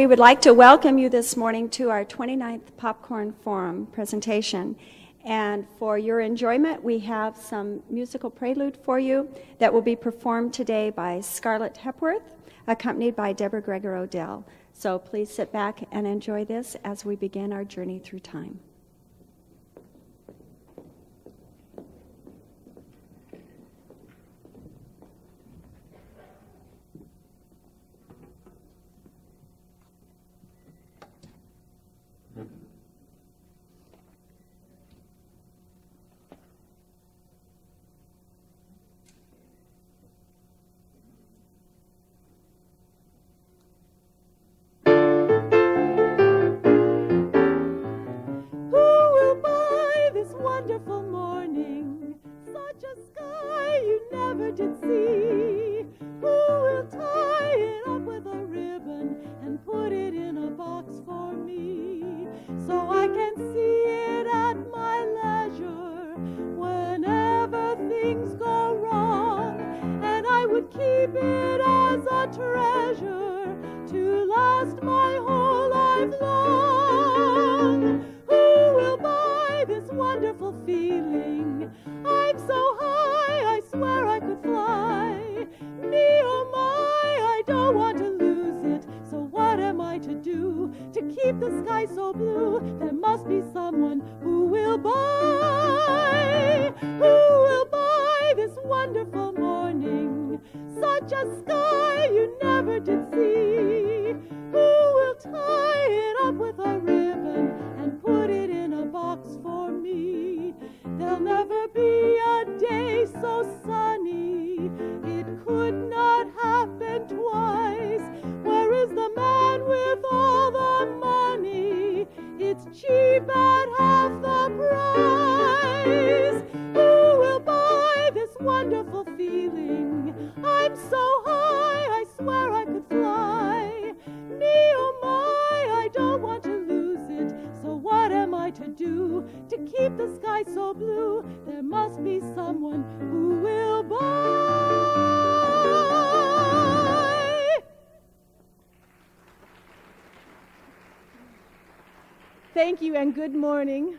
we would like to welcome you this morning to our 29th Popcorn Forum presentation. And for your enjoyment, we have some musical prelude for you that will be performed today by Scarlett Hepworth, accompanied by Deborah Gregor Odell. So please sit back and enjoy this as we begin our journey through time. Thank you and good morning.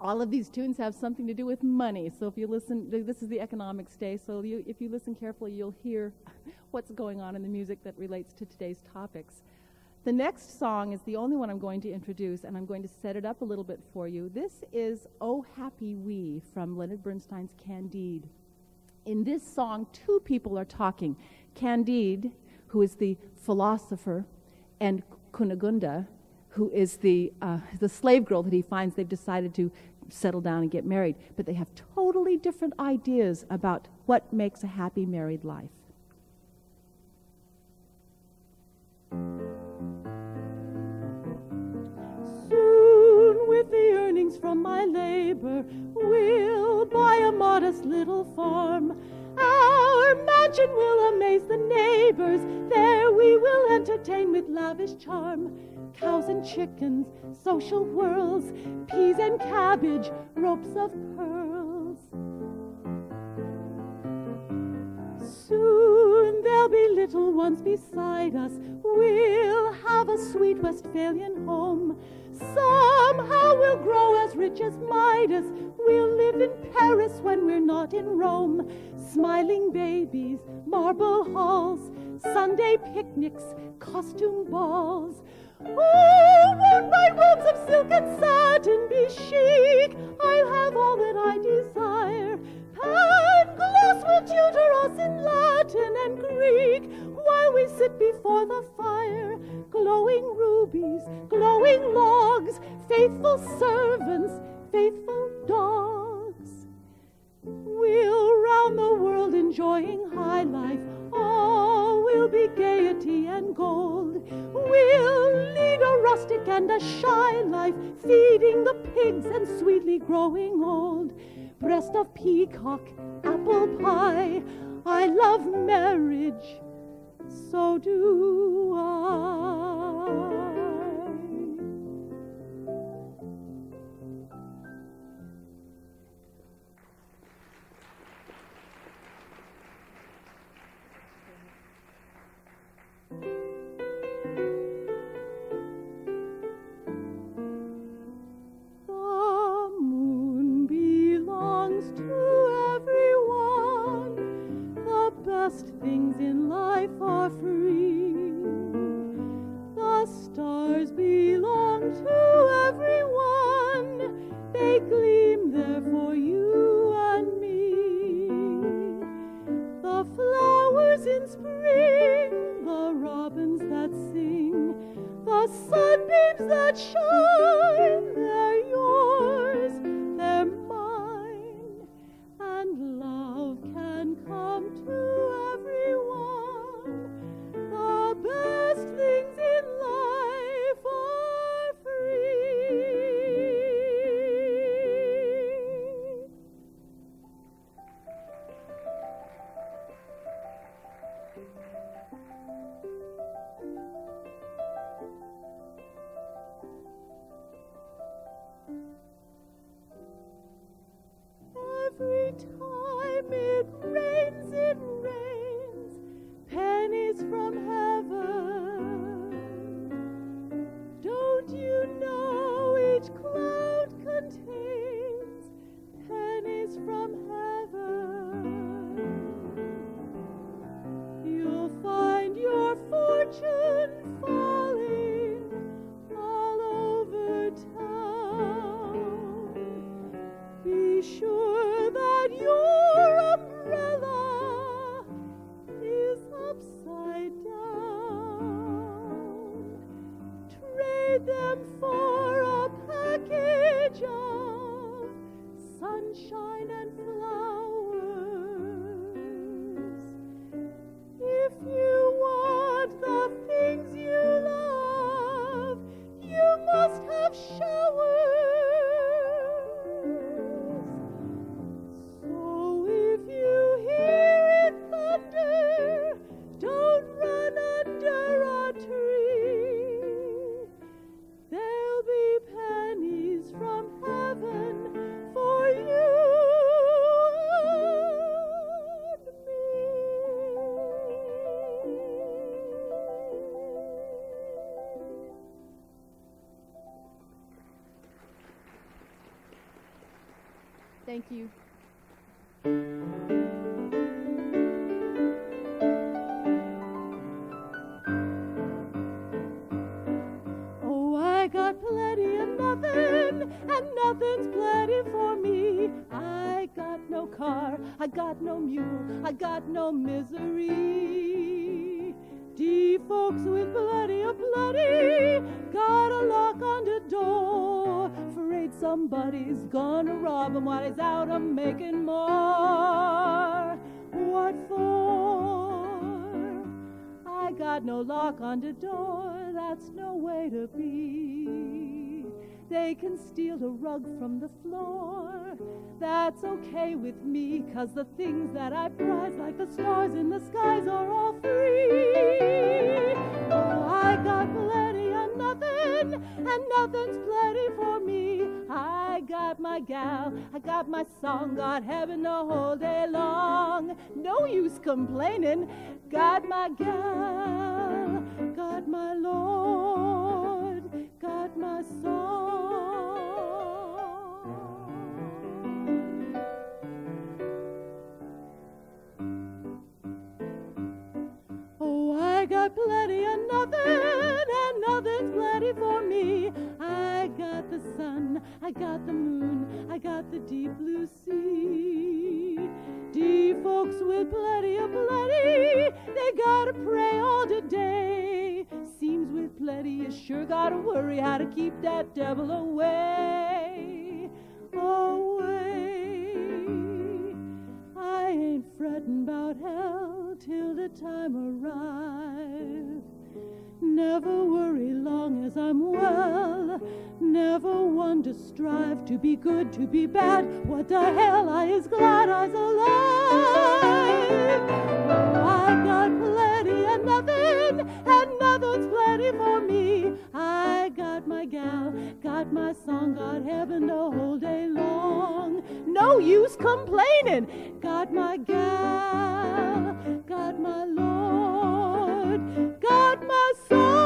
All of these tunes have something to do with money. So if you listen, this is the economics day. So you, if you listen carefully, you'll hear what's going on in the music that relates to today's topics. The next song is the only one I'm going to introduce, and I'm going to set it up a little bit for you. This is Oh Happy We from Leonard Bernstein's Candide. In this song, two people are talking Candide, who is the philosopher, and Kunigunda, who is the, uh, the slave girl that he finds they've decided to settle down and get married. But they have totally different ideas about what makes a happy married life. The earnings from my labor, we'll buy a modest little farm. Our mansion will amaze the neighbors. There we will entertain with lavish charm cows and chickens, social whirls, peas and cabbage, ropes of pearls. Soon there'll be little ones beside us. We'll have a sweet Westphalian home. Somehow we'll grow as rich as Midas. We'll live in Paris when we're not in Rome. Smiling babies, marble halls, Sunday picnics, costume balls. Oh, won't my robes of silk and satin be chic? I'll have all that I desire. Pangloss will tutor us in Latin and Greek while we sit before the fire. Glowing rubies, glowing logs, faithful servants, faithful dogs. We'll round the world enjoying high life all will be gaiety and gold. We'll lead a rustic and a shy life, feeding the pigs and sweetly growing old. Breast of peacock, apple pie, I love marriage, so do I. somebody's gonna rob him while he's out a making more. What for? I got no lock on the door, that's no way to be. They can steal a rug from the floor, that's okay with me, cause the things that I prize, like the stars in the skies, are all free. Oh, I got plenty nothing, and nothing's plenty for me. I got my gal, I got my song, got heaven the whole day long. No use complaining, got my gal, got my Lord, got my song. Oh, I got plenty of nothing, sun, I got the moon, I got the deep blue sea. D folks with plenty of plenty, they gotta pray all day. Seems with plenty, you sure gotta worry how to keep that devil away. Strive to be good, to be bad. What the hell? I is glad I's alive. Oh, I got plenty and nothing, and nothing's plenty for me. I got my gal, got my song, got heaven the whole day long. No use complaining. Got my gal, got my Lord, got my song.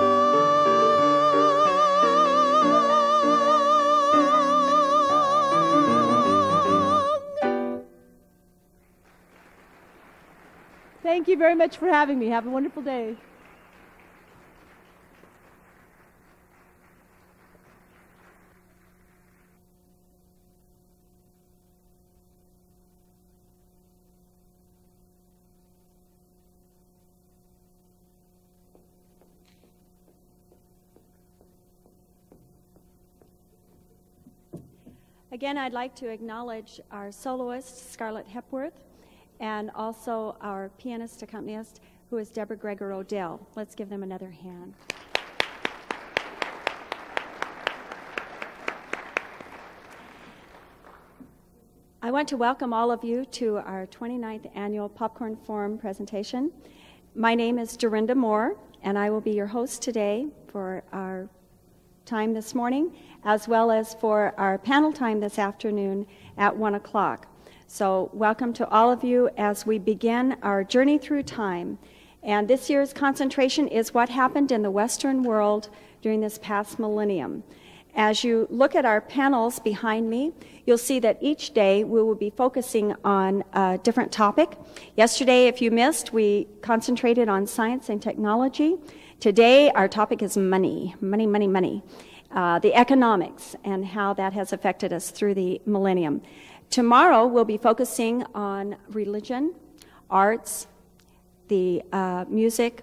Thank you very much for having me. Have a wonderful day. Again, I'd like to acknowledge our soloist, Scarlett Hepworth, and also our pianist accompanist, who is Deborah Gregor Odell. Let's give them another hand. I want to welcome all of you to our 29th annual Popcorn Forum presentation. My name is Dorinda Moore, and I will be your host today for our time this morning, as well as for our panel time this afternoon at 1 o'clock. So, welcome to all of you as we begin our journey through time. And this year's concentration is what happened in the Western world during this past millennium. As you look at our panels behind me, you'll see that each day we will be focusing on a different topic. Yesterday, if you missed, we concentrated on science and technology. Today, our topic is money, money, money, money, uh, the economics, and how that has affected us through the millennium. Tomorrow, we'll be focusing on religion, arts, the uh, music.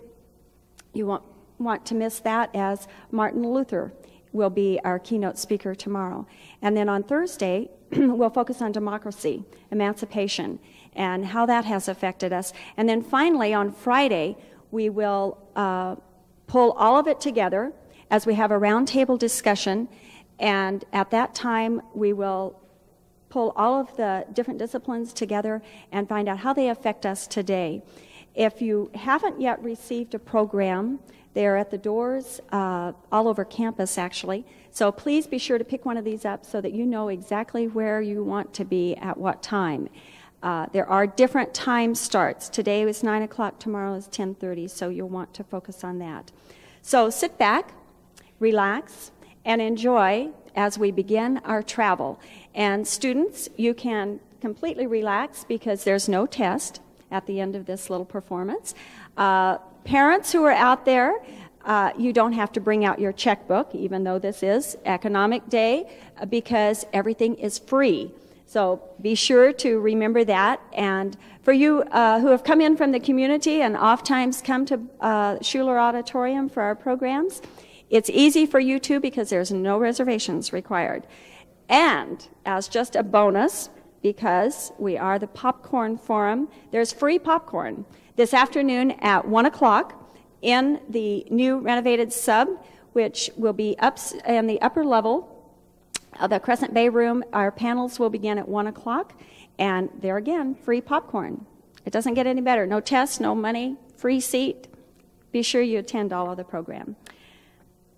You won't want to miss that as Martin Luther will be our keynote speaker tomorrow. And then on Thursday, we'll focus on democracy, emancipation, and how that has affected us. And then finally, on Friday, we will uh, pull all of it together as we have a roundtable discussion. And at that time, we will pull all of the different disciplines together and find out how they affect us today. If you haven't yet received a program, they're at the doors uh, all over campus, actually. So please be sure to pick one of these up so that you know exactly where you want to be at what time. Uh, there are different time starts. Today is 9 o'clock, tomorrow is 10.30, so you'll want to focus on that. So sit back, relax, and enjoy as we begin our travel. And students, you can completely relax because there's no test at the end of this little performance. Uh, Parents who are out there, uh, you don't have to bring out your checkbook, even though this is Economic Day, uh, because everything is free. So be sure to remember that. And for you uh, who have come in from the community and oftentimes come to uh, Schuler Auditorium for our programs, it's easy for you too because there's no reservations required. And as just a bonus, because we are the Popcorn Forum, there's free popcorn this afternoon at 1 o'clock in the new renovated sub, which will be up in the upper level of the Crescent Bay room. Our panels will begin at 1 o'clock, and there again, free popcorn. It doesn't get any better. No test, no money, free seat. Be sure you attend all of the program.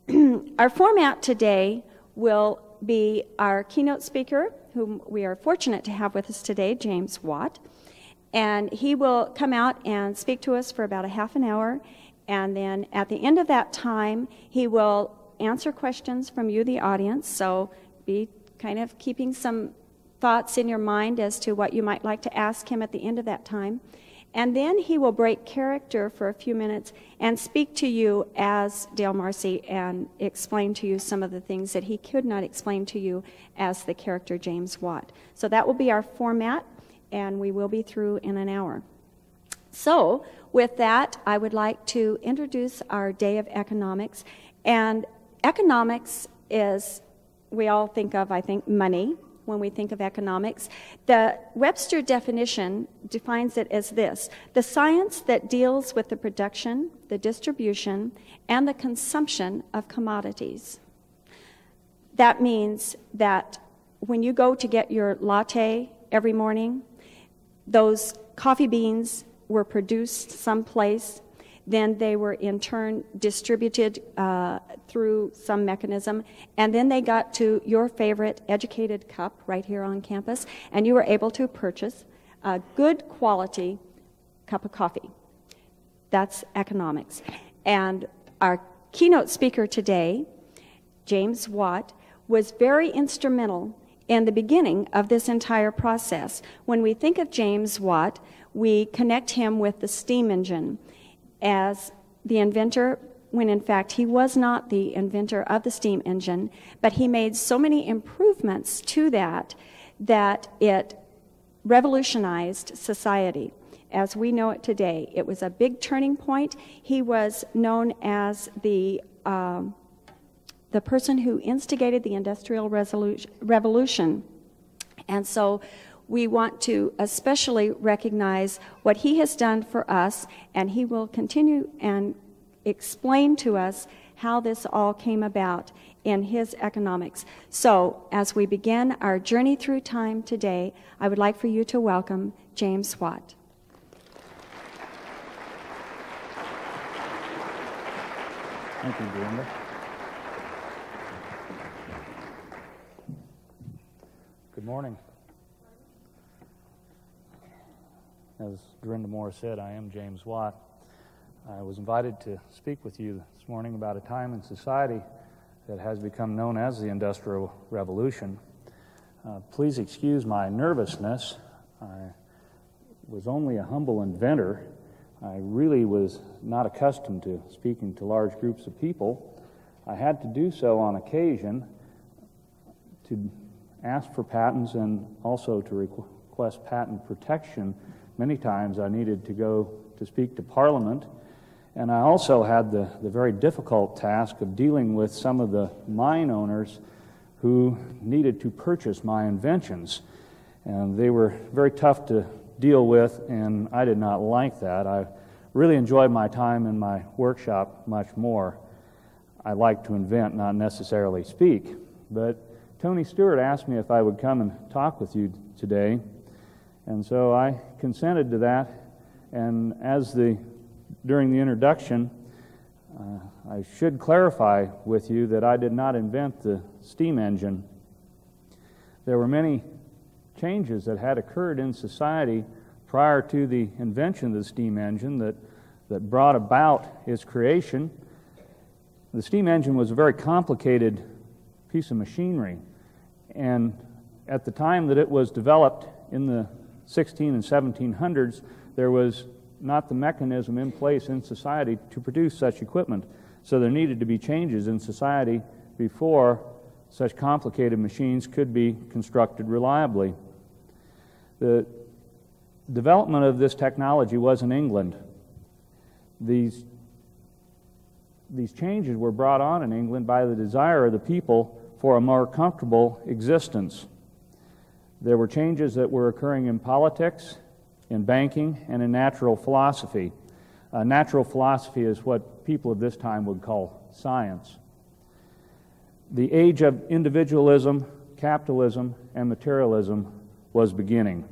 our format today will be our keynote speaker, whom we are fortunate to have with us today, James Watt. And he will come out and speak to us for about a half an hour. And then at the end of that time, he will answer questions from you, the audience. So be kind of keeping some thoughts in your mind as to what you might like to ask him at the end of that time. And then he will break character for a few minutes and speak to you as Dale Marcy and explain to you some of the things that he could not explain to you as the character James Watt. So that will be our format and we will be through in an hour. So, with that, I would like to introduce our day of economics. And economics is, we all think of, I think, money when we think of economics. The Webster definition defines it as this the science that deals with the production, the distribution, and the consumption of commodities. That means that when you go to get your latte every morning, those coffee beans were produced someplace, then they were in turn distributed uh, through some mechanism, and then they got to your favorite educated cup right here on campus, and you were able to purchase a good quality cup of coffee. That's economics. And our keynote speaker today, James Watt, was very instrumental in the beginning of this entire process. When we think of James Watt, we connect him with the steam engine as the inventor, when in fact he was not the inventor of the steam engine, but he made so many improvements to that that it revolutionized society as we know it today. It was a big turning point. He was known as the um, the person who instigated the Industrial Revolution And so we want to especially recognize what he has done for us, and he will continue and explain to us how this all came about in his economics. So, as we begin our journey through time today, I would like for you to welcome James Watt. Thank you, Brenda. Good morning. As Dorinda Moore said, I am James Watt. I was invited to speak with you this morning about a time in society that has become known as the Industrial Revolution. Uh, please excuse my nervousness. I was only a humble inventor. I really was not accustomed to speaking to large groups of people. I had to do so on occasion to ask for patents and also to request patent protection. Many times I needed to go to speak to Parliament and I also had the, the very difficult task of dealing with some of the mine owners who needed to purchase my inventions. And they were very tough to deal with, and I did not like that. I really enjoyed my time in my workshop much more. I like to invent, not necessarily speak. But Tony Stewart asked me if I would come and talk with you today. And so I consented to that. And as the during the introduction, uh, I should clarify with you that I did not invent the steam engine. There were many changes that had occurred in society prior to the invention of the steam engine that, that brought about its creation. The steam engine was a very complicated piece of machinery, and at the time that it was developed in the 16 and 1700s, there was not the mechanism in place in society to produce such equipment. So there needed to be changes in society before such complicated machines could be constructed reliably. The development of this technology was in England. These, these changes were brought on in England by the desire of the people for a more comfortable existence. There were changes that were occurring in politics, in banking, and in natural philosophy. Uh, natural philosophy is what people of this time would call science. The age of individualism, capitalism, and materialism was beginning.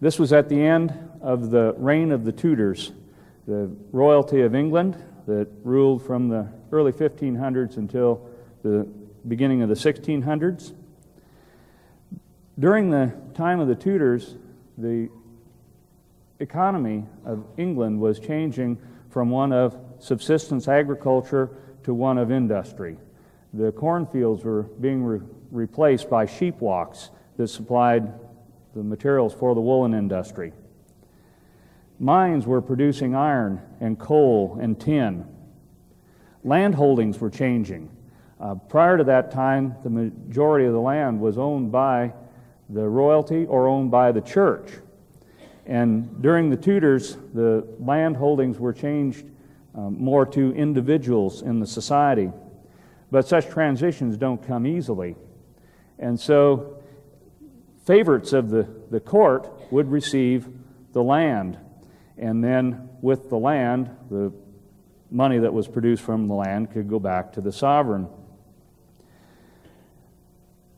This was at the end of the reign of the Tudors, the royalty of England that ruled from the early 1500s until the beginning of the 1600s. During the time of the Tudors, the economy of England was changing from one of subsistence agriculture to one of industry. The cornfields were being re- replaced by sheep walks that supplied the materials for the woolen industry. Mines were producing iron and coal and tin. Land holdings were changing. Uh, prior to that time, the majority of the land was owned by the royalty or owned by the church. And during the Tudors, the land holdings were changed um, more to individuals in the society. But such transitions don't come easily. And so, favorites of the, the court would receive the land. And then, with the land, the money that was produced from the land could go back to the sovereign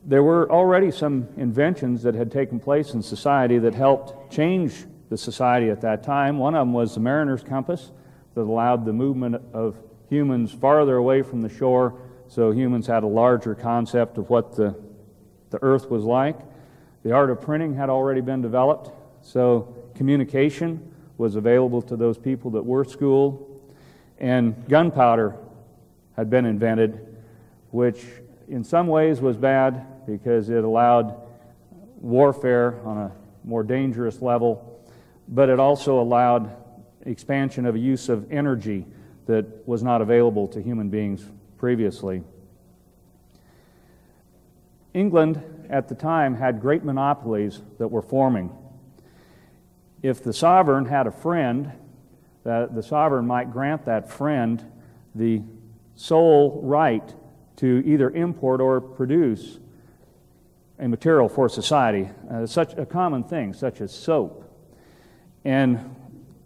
there were already some inventions that had taken place in society that helped change the society at that time. One of them was the mariner's compass that allowed the movement of humans farther away from the shore so humans had a larger concept of what the, the earth was like. The art of printing had already been developed, so communication was available to those people that were schooled. And gunpowder had been invented, which in some ways was bad because it allowed warfare on a more dangerous level, but it also allowed expansion of a use of energy that was not available to human beings previously. England at the time had great monopolies that were forming. If the sovereign had a friend, uh, the sovereign might grant that friend the sole right to either import or produce a material for society, uh, such a common thing, such as soap. And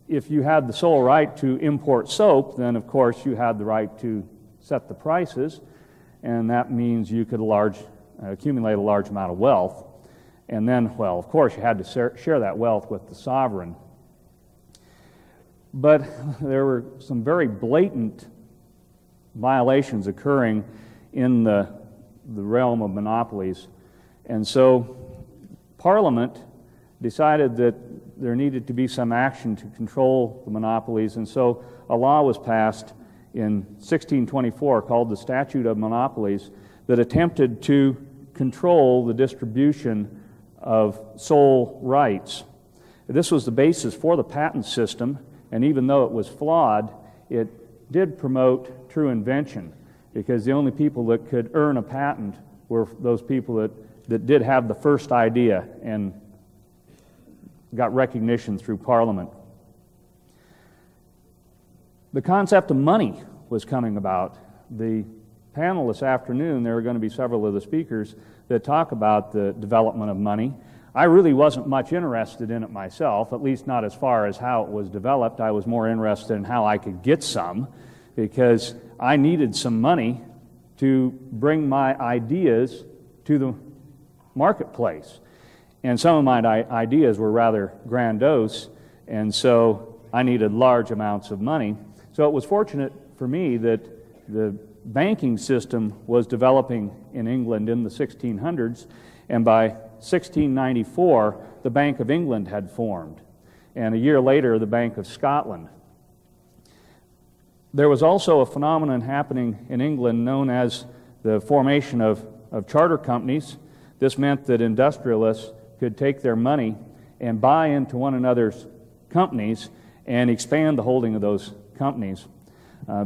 if you had the sole right to import soap, then of course you had the right to set the prices, and that means you could large, uh, accumulate a large amount of wealth. And then, well, of course, you had to share that wealth with the sovereign. But there were some very blatant violations occurring in the, the realm of monopolies. And so Parliament decided that there needed to be some action to control the monopolies, and so a law was passed in 1624 called the Statute of Monopolies that attempted to control the distribution of sole rights. This was the basis for the patent system, and even though it was flawed, it did promote true invention because the only people that could earn a patent were those people that, that did have the first idea and got recognition through Parliament. The concept of money was coming about. The panel this afternoon, there are going to be several of the speakers that talk about the development of money. I really wasn't much interested in it myself, at least not as far as how it was developed. I was more interested in how I could get some because I needed some money to bring my ideas to the marketplace. And some of my ideas were rather grandiose, and so I needed large amounts of money. So it was fortunate for me that the banking system was developing in England in the 1600s, and by 1694, the Bank of England had formed, and a year later, the Bank of Scotland. There was also a phenomenon happening in England known as the formation of, of charter companies. This meant that industrialists could take their money and buy into one another's companies and expand the holding of those companies. Uh,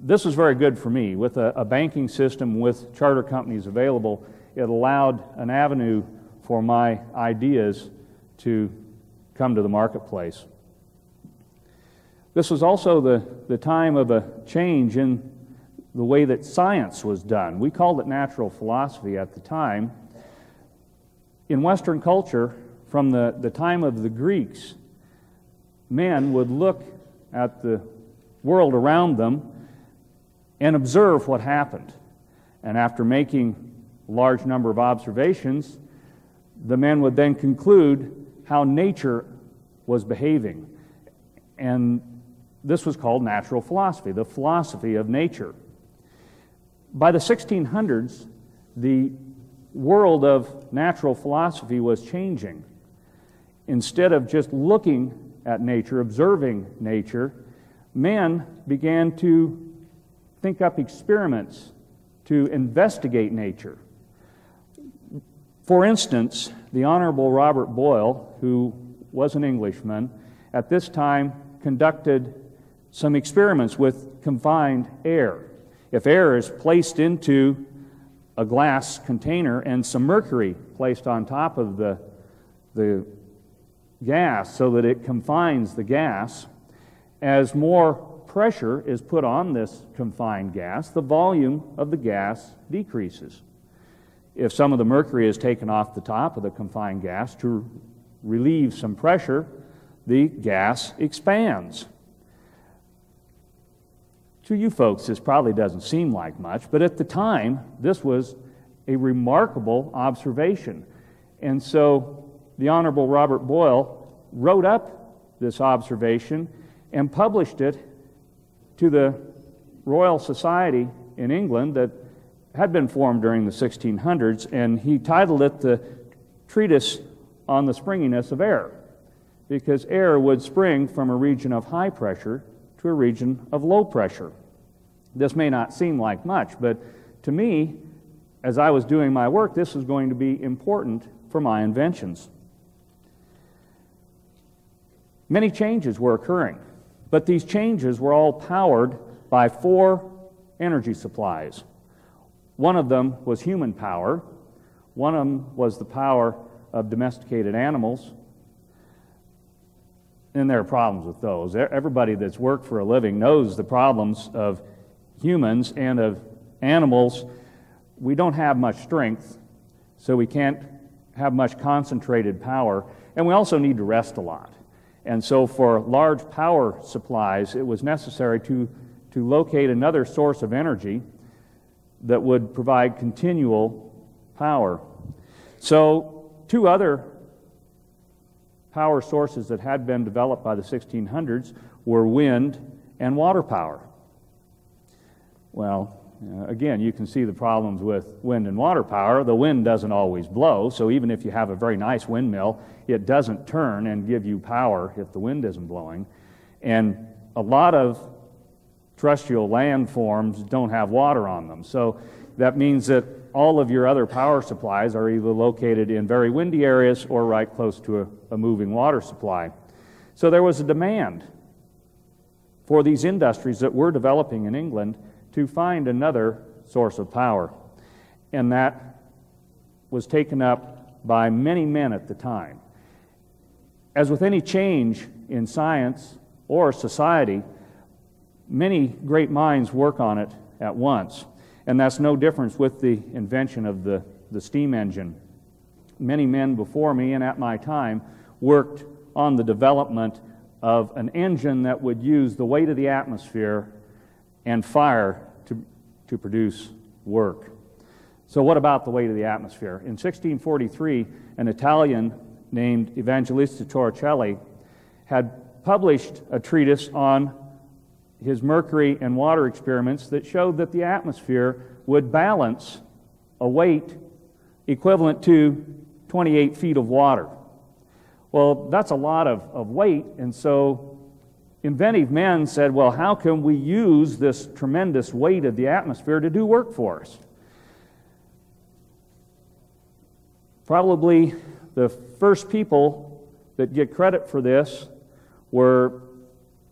this was very good for me. With a, a, banking system with charter companies available, it allowed an avenue for my ideas to come to the marketplace. This was also the, the time of a change in the way that science was done. We called it natural philosophy at the time in Western culture, from the, the time of the Greeks, men would look at the world around them and observe what happened. And after making a large number of observations, the men would then conclude how nature was behaving. And this was called natural philosophy, the philosophy of nature. By the 1600s, the world of natural philosophy was changing. Instead of just looking at nature, observing nature, men began to think up experiments to investigate nature. For instance, the Honorable Robert Boyle, who was an Englishman, at this time conducted some experiments with confined air. If air is placed into a glass container and some mercury placed on top of the, the gas so that it confines the gas. As more pressure is put on this confined gas, the volume of the gas decreases. If some of the mercury is taken off the top of the confined gas to relieve some pressure, the gas expands. To you folks, this probably doesn't seem like much, but at the time, this was a remarkable observation. And so the Honorable Robert Boyle wrote up this observation and published it to the Royal Society in England that had been formed during the 1600s, and he titled it the Treatise on the Springiness of Air, because air would spring from a region of high pressure to a region of low pressure. This may not seem like much, but to me, as I was doing my work, this was going to be important for my inventions. Many changes were occurring, but these changes were all powered by four energy supplies. One of them was human power, one of them was the power of domesticated animals, and there are problems with those. Everybody that's worked for a living knows the problems of humans and of animals. We don't have much strength. so we can't have much concentrated power. And we also need to rest a lot. And so, for large power supplies, it was necessary to, to locate another source of energy that would provide continual power. So, two other power sources that had been developed by the 1600s were wind and water power. Well, uh, again, you can see the problems with wind and water power. The wind doesn't always blow, so even if you have a very nice windmill, it doesn't turn and give you power if the wind isn't blowing. And a lot of terrestrial landforms don't have water on them. So that means that all of your other power supplies are either located in very windy areas or right close to a, a moving water supply. So there was a demand for these industries that were developing in England to find another source of power. And that was taken up by many men at the time. As with any change in science or society, many great minds work on it at once. And that's no difference with the invention of the, the steam engine. Many men before me and at my time worked on the development of an engine that would use the weight of the atmosphere and fire to, to produce work. So, what about the weight of the atmosphere? In 1643, an Italian named Evangelista Torricelli had published a treatise on his mercury and water experiments that showed that the atmosphere would balance a weight equivalent to 28 feet of water. Well, that's a lot of, of weight, and so inventive men said, well, how can we use this tremendous weight of the atmosphere to do work for us? Probably the first people that get credit for this were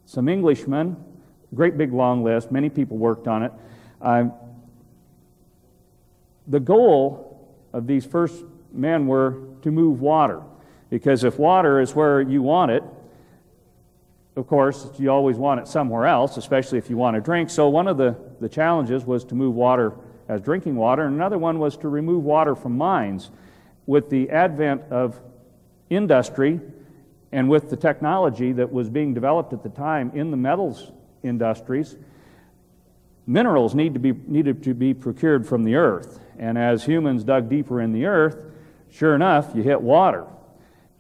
some Englishmen, great big long list, many people worked on it. Uh, the goal of these first men were to move water, because if water is where you want it, of course, you always want it somewhere else, especially if you want to drink. So, one of the, the challenges was to move water as drinking water, and another one was to remove water from mines. With the advent of industry and with the technology that was being developed at the time in the metals industries, minerals need to be, needed to be procured from the earth. And as humans dug deeper in the earth, sure enough, you hit water.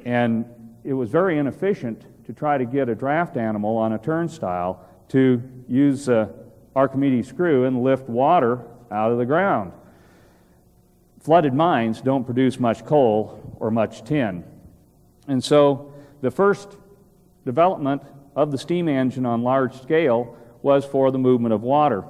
And it was very inefficient to try to get a draft animal on a turnstile to use a Archimedes screw and lift water out of the ground. Flooded mines don't produce much coal or much tin. And so the first development of the steam engine on large scale was for the movement of water.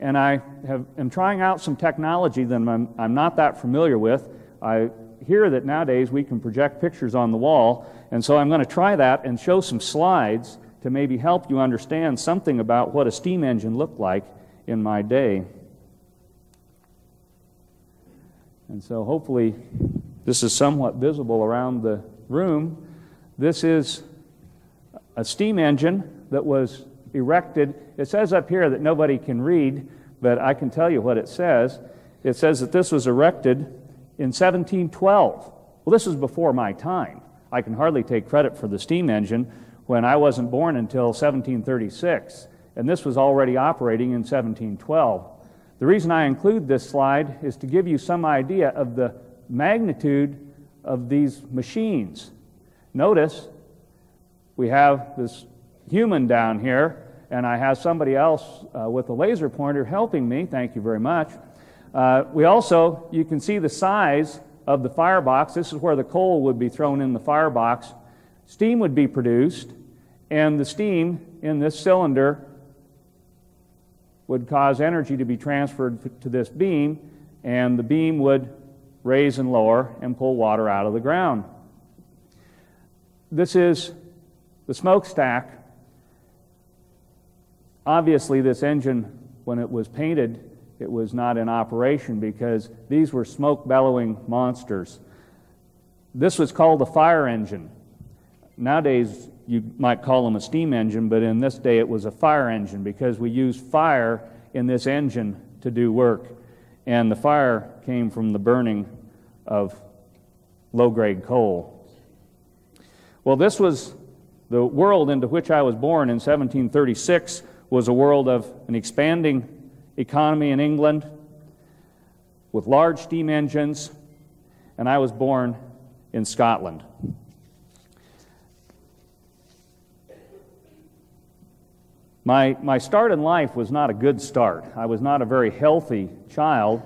And I have, am trying out some technology that I'm, I'm not that familiar with. I hear that nowadays we can project pictures on the wall, and so I'm going to try that and show some slides to maybe help you understand something about what a steam engine looked like in my day. And so hopefully this is somewhat visible around the room. This is a steam engine that was erected. It says up here that nobody can read, but I can tell you what it says. It says that this was erected in 1712. Well, this was before my time. I can hardly take credit for the steam engine when I wasn't born until 1736, and this was already operating in 1712. The reason I include this slide is to give you some idea of the magnitude of these machines. Notice we have this human down here, and I have somebody else uh, with a laser pointer helping me. Thank you very much. Uh, we also, you can see the size of the firebox. This is where the coal would be thrown in the firebox. Steam would be produced, and the steam in this cylinder would cause energy to be transferred to this beam, and the beam would raise and lower and pull water out of the ground. This is the smokestack. Obviously, this engine, when it was painted, it was not in operation because these were smoke bellowing monsters. This was called a fire engine. Nowadays, you might call them a steam engine, but in this day it was a fire engine because we used fire in this engine to do work. And the fire came from the burning of low grade coal. Well, this was the world into which I was born in 1736 was a world of an expanding economy in England with large steam engines, and I was born in Scotland. My, my start in life was not a good start. I was not a very healthy child.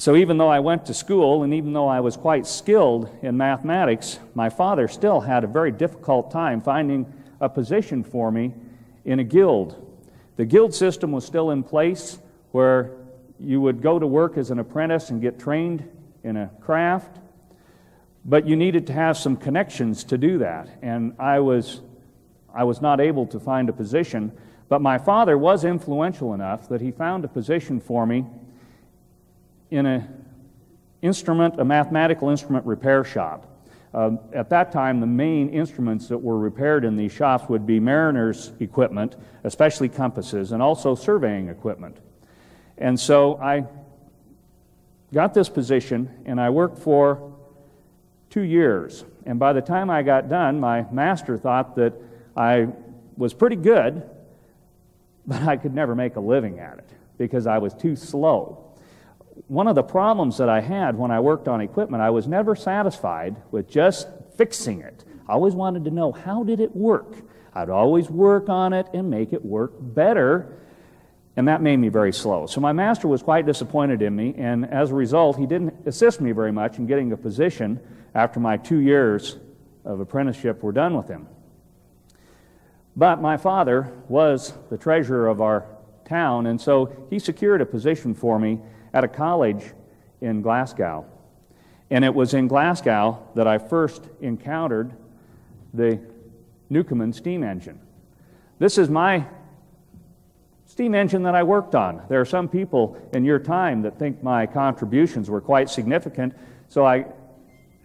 So, even though I went to school and even though I was quite skilled in mathematics, my father still had a very difficult time finding a position for me in a guild. The guild system was still in place where you would go to work as an apprentice and get trained in a craft, but you needed to have some connections to do that. And I was, I was not able to find a position, but my father was influential enough that he found a position for me in an instrument, a mathematical instrument repair shop. Uh, at that time, the main instruments that were repaired in these shops would be mariner's equipment, especially compasses, and also surveying equipment. And so I got this position and I worked for two years. And by the time I got done, my master thought that I was pretty good, but I could never make a living at it because I was too slow. One of the problems that I had when I worked on equipment, I was never satisfied with just fixing it. I always wanted to know how did it work? I'd always work on it and make it work better and that made me very slow. So my master was quite disappointed in me, and as a result, he didn't assist me very much in getting a position after my two years of apprenticeship were done with him. But my father was the treasurer of our town, and so he secured a position for me at a college in Glasgow. And it was in Glasgow that I first encountered the Newcomen steam engine. This is my steam engine that I worked on. There are some people in your time that think my contributions were quite significant, so I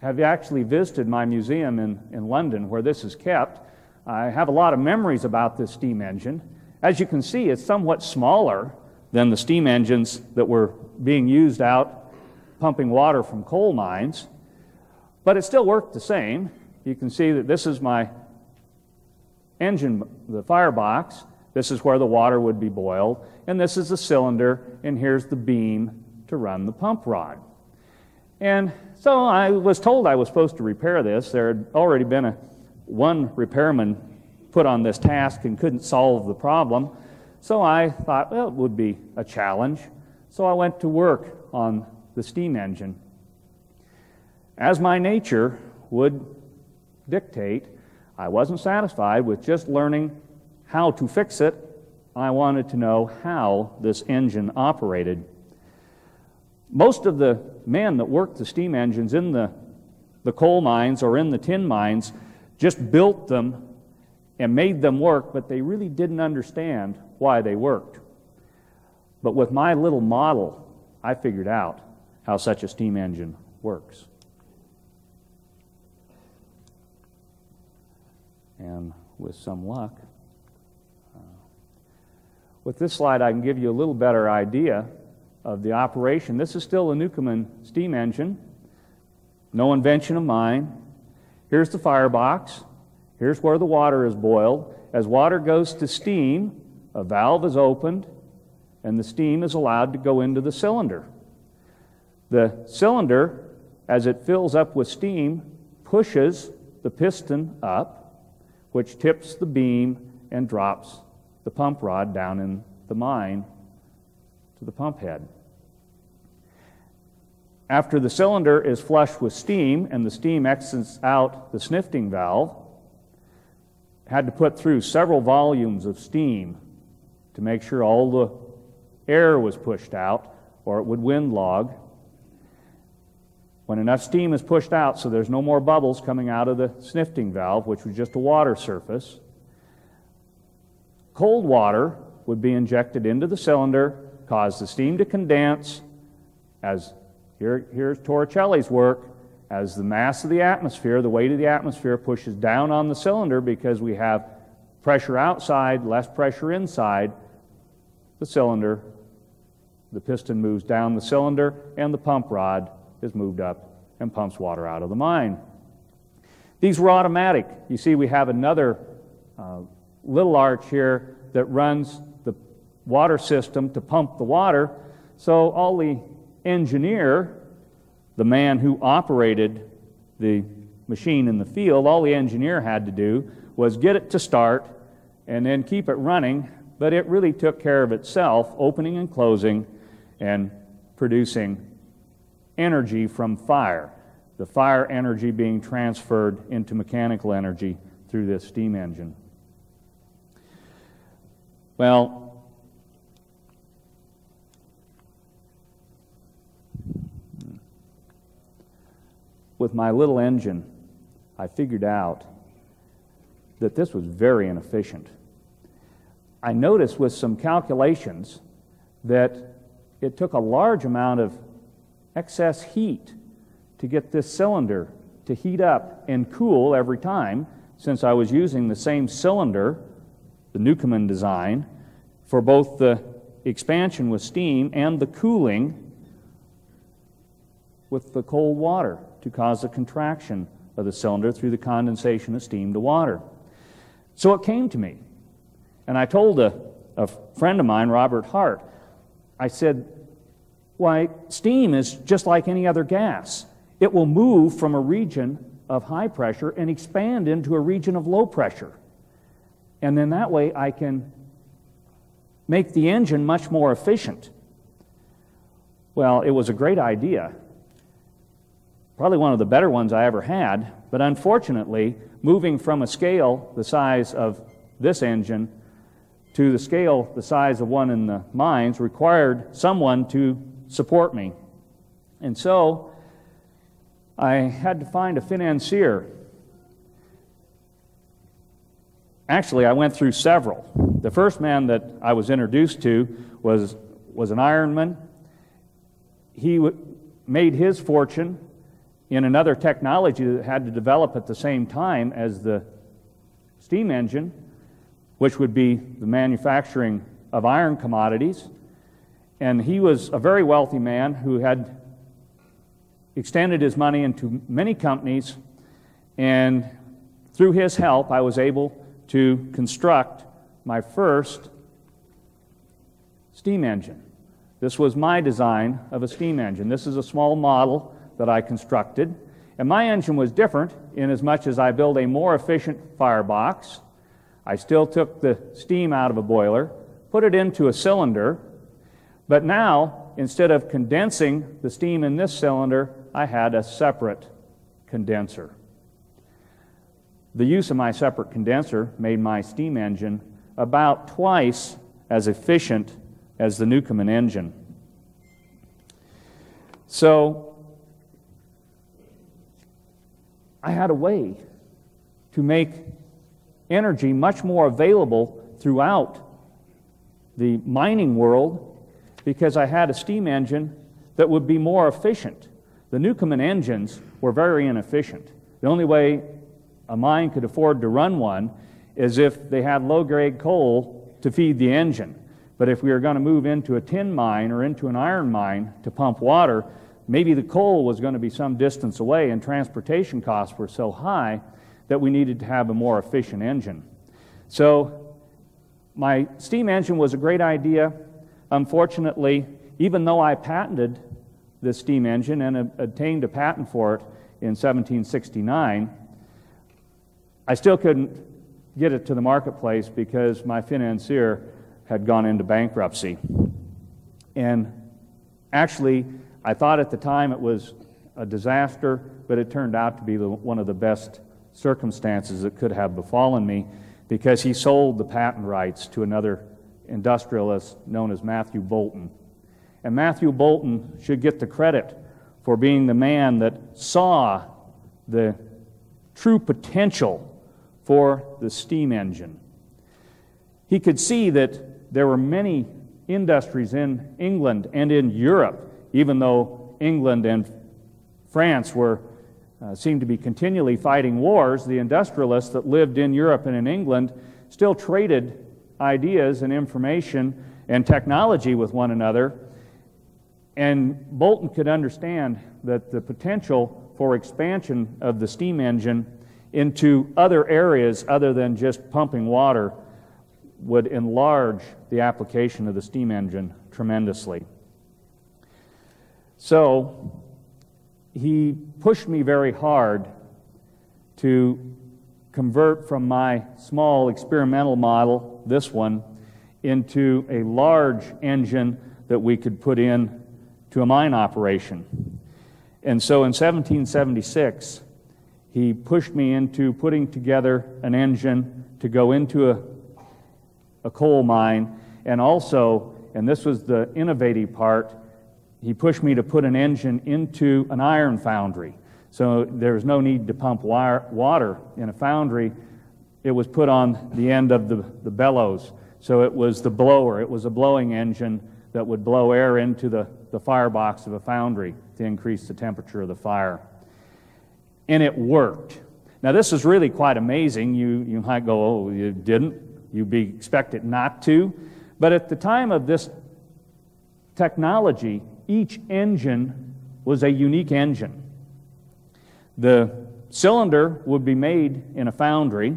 have actually visited my museum in, in London where this is kept. I have a lot of memories about this steam engine. As you can see, it's somewhat smaller than the steam engines that were being used out pumping water from coal mines, but it still worked the same. You can see that this is my engine, the firebox. This is where the water would be boiled, and this is the cylinder, and here's the beam to run the pump rod. And so I was told I was supposed to repair this. There had already been a one repairman put on this task and couldn't solve the problem. So I thought, well, it would be a challenge. So I went to work on the steam engine. As my nature would dictate, I wasn't satisfied with just learning how to fix it. I wanted to know how this engine operated. Most of the men that worked the steam engines in the, the coal mines or in the tin mines just built them and made them work, but they really didn't understand why they worked. But with my little model, I figured out how such a steam engine works. And with some luck, uh, with this slide, I can give you a little better idea of the operation. This is still a Newcomen steam engine, no invention of mine. Here's the firebox. Here's where the water is boiled. As water goes to steam, a valve is opened, and the steam is allowed to go into the cylinder. The cylinder, as it fills up with steam, pushes the piston up, which tips the beam and drops the pump rod down in the mine to the pump head. After the cylinder is flush with steam and the steam exits out the snifting valve, had to put through several volumes of steam to make sure all the air was pushed out or it would wind log. When enough steam is pushed out so there's no more bubbles coming out of the snifting valve, which was just a water surface, Cold water would be injected into the cylinder, cause the steam to condense, as here, here's Torricelli's work, as the mass of the atmosphere, the weight of the atmosphere pushes down on the cylinder because we have pressure outside, less pressure inside the cylinder. The piston moves down the cylinder, and the pump rod is moved up and pumps water out of the mine. These were automatic. You see, we have another uh, little arch here that runs the water system to pump the water. So all the engineer, the man who operated the machine in the field, all the engineer had to do was get it to start and then keep it running, but it really took care of itself, opening and closing and producing energy from fire. The fire energy being transferred into mechanical energy through this steam engine. Well, with my little engine, I figured out that this was very inefficient. I noticed with some calculations that it took a large amount of excess heat to get this cylinder to heat up and cool every time since I was using the same cylinder, the Newcomen design, for both the expansion with steam and the cooling with the cold water to cause a contraction of the cylinder through the condensation of steam to water. So it came to me. And I told a, a friend of mine, Robert Hart, I said, Why, steam is just like any other gas. It will move from a region of high pressure and expand into a region of low pressure. And then that way I can make the engine much more efficient. Well, it was a great idea. Probably one of the better ones I ever had, but unfortunately, moving from a scale the size of this engine to the scale the size of one in the mines required someone to support me. And so I had to find a financier. Actually, I went through several. The first man that I was introduced to was, was an ironman. He w- made his fortune in another technology that had to develop at the same time as the steam engine, which would be the manufacturing of iron commodities. And he was a very wealthy man who had extended his money into many companies. And through his help, I was able to construct my first steam engine. This was my design of a steam engine. This is a small model that I constructed. And my engine was different in as much as I built a more efficient firebox. I still took the steam out of a boiler, put it into a cylinder, but now, instead of condensing the steam in this cylinder, I had a separate condenser. The use of my separate condenser made my steam engine about twice as efficient as the Newcomen engine. So, I had a way to make energy much more available throughout the mining world because I had a steam engine that would be more efficient. The Newcomen engines were very inefficient. The only way a mine could afford to run one is if they had low grade coal to feed the engine. But if we were going to move into a tin mine or into an iron mine to pump water, Maybe the coal was going to be some distance away, and transportation costs were so high that we needed to have a more efficient engine. So, my steam engine was a great idea. Unfortunately, even though I patented this steam engine and obtained a patent for it in 1769, I still couldn't get it to the marketplace because my financier had gone into bankruptcy. And actually, I thought at the time it was a disaster, but it turned out to be the, one of the best circumstances that could have befallen me because he sold the patent rights to another industrialist known as Matthew Boulton. And Matthew Boulton should get the credit for being the man that saw the true potential for the steam engine. He could see that there were many industries in England and in Europe even though England and France were, uh, seemed to be continually fighting wars, the industrialists that lived in Europe and in England still traded ideas and information and technology with one another. And Boulton could understand that the potential for expansion of the steam engine into other areas other than just pumping water would enlarge the application of the steam engine tremendously. So he pushed me very hard to convert from my small experimental model, this one, into a large engine that we could put in to a mine operation. And so in 1776, he pushed me into putting together an engine to go into a, a coal mine, and also, and this was the innovative part, he pushed me to put an engine into an iron foundry. So there was no need to pump wire, water in a foundry. It was put on the end of the, the bellows. So it was the blower, it was a blowing engine that would blow air into the, the firebox of a foundry to increase the temperature of the fire. And it worked. Now, this is really quite amazing. You, you might go, oh, you didn't. You'd be expected not to. But at the time of this technology, each engine was a unique engine. The cylinder would be made in a foundry,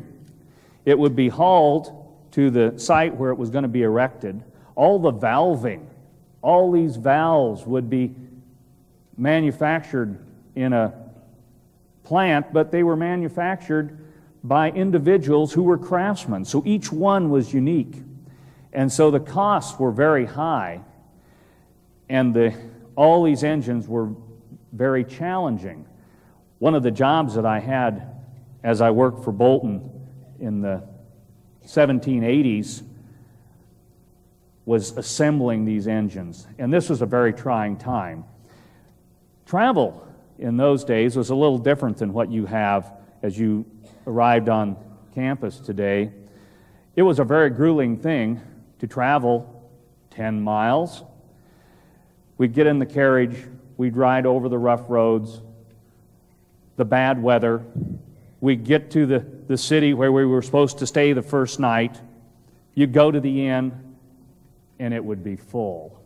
it would be hauled to the site where it was going to be erected. All the valving, all these valves would be manufactured in a plant, but they were manufactured by individuals who were craftsmen. So each one was unique. And so the costs were very high, and the, all these engines were very challenging. One of the jobs that I had as I worked for Boulton in the 1780s was assembling these engines. And this was a very trying time. Travel in those days was a little different than what you have as you arrived on campus today. It was a very grueling thing to travel 10 miles. We'd get in the carriage, we'd ride over the rough roads, the bad weather. We'd get to the, the city where we were supposed to stay the first night. You'd go to the inn, and it would be full.